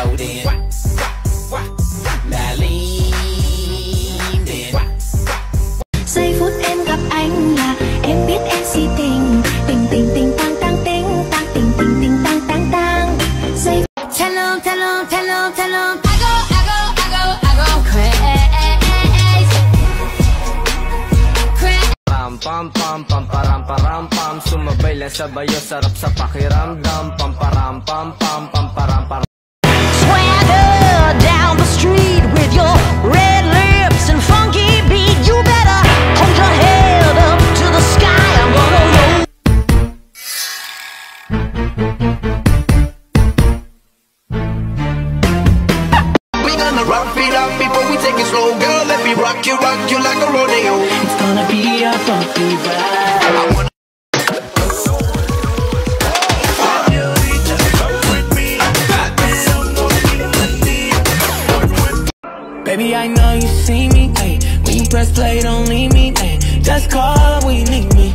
so then. Giây phút em gặp anh là em biết em si tình. Tình tình tình tăng tăng tính tăng tình tình tình tăng tăng tăng Giây Tell em, tell em, tell em, tell em. I go, I go, I go, I go crazy. Pam pam pam pam param param pam. Sumabay lang sabayo sarap sa pakiramdam Pam pam pam pam. Gonna rock it up before we take it slow, girl. Let me rock you, rock you like a rodeo. It's gonna be a bumpy ride. Baby, I know you see me. Ay, when you press play, don't leave me. Ay, just call you need me. 1 800 easy.